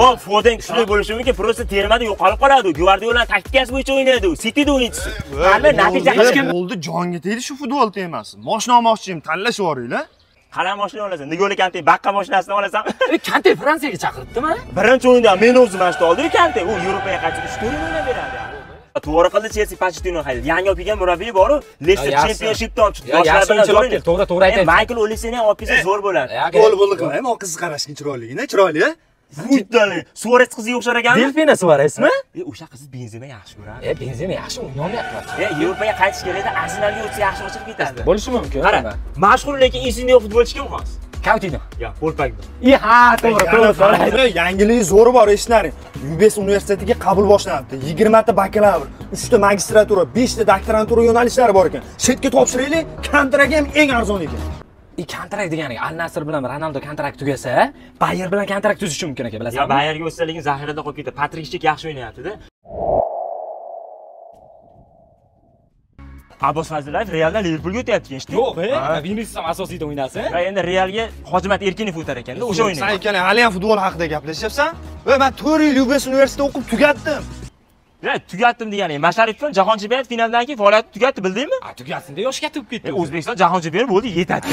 Hop, Foden kuchli bo'lishi mumkin, просто termada yo'qolib qoladi. Gvardiola taktikasi bo'yicha o'ynaydi. Cityda o'yinchisi. Hali natija hech kim bo'ldi jonga tegdi shu futbol temasi moshina olmoqchiyim tanlashib yuboringlar qalay mashina olasan? Nigoli Kante baqqa mashinasini olasan. Kante Fransiyaga chaqiribdimi? Birinchi o'yinda men o'zim mana shu oldi Kante. U Yevropaga qaytib 3 to'rt o'ynab beradi. To'g'ri qildi Chelsea Pochettino haydadi. Yangi olib kelgan murabbiy chiqdi. Ya, yaxshi o'yinchilar olib keldi, to'g'ri, to'g'ri aytayapsiz. Michael Oliseni ham olib kelsa zo'r bo'ladi. gol bo'ldi qilmaymi o qiz qarashga chiroyligina chiroyli Futbolni Suarez qiziga o'xshar ekanmi? Delfina Suarezmi? E, o'sha qizni Benzema yaxshi ko'radi. E, Benzema yaxshi o'ynayapti. E, Yevropaga qaytish kerak edi, Arsenalga o'tsa yaxshi ochilib ketadi. Bo'lishi mumkin. Qara, mashhur lekin insigne futbolchi kim hozir? Coutinho. Yo, Pol Pogba. I ha, to'g'ri, to'g'ri, yangilik zo'ri bor eshitinglaring UBS universitetiga qabul boshlanibdi 20 ta bakalavr 3 ta magistratura 5 ta doktorantura yo'nalishlari bor ekan chetga topshiraylik kontrakt ham eng arzon ekan kontrakt degani Al Nasr bilan Ronaldo kontrakt tugasa, Bayer bilan kontrakt tuzishi mumkin ekan, Yo, bilasizmi? Bayerga o'tsa lekin zaxirada qolib ketdi. Patrik Shik yaxshi o'ynayapti-da. Abbos Fazlillayev Realdan Liverpoolga o'tyapti eshitding? Yo'q, e, Vinicius ham asosiyda o'ynasin. Va endi Realga Hojimat Erkinov o'tar ekanda, o'sha sen o'ynaydi. ekan hali ham futbol haqida gaplashyapsan va man 4 yil UBS universitetida o'qib tugatdim tugatdim degani, Masharipov Jahon chempionati finaldan keyin faoliyatini tugatdi, bildingmi? Tugatsin deb yoshga tugib ketdi. E, O'zbekiston Jahon chempioni bo'ldi, yetadi.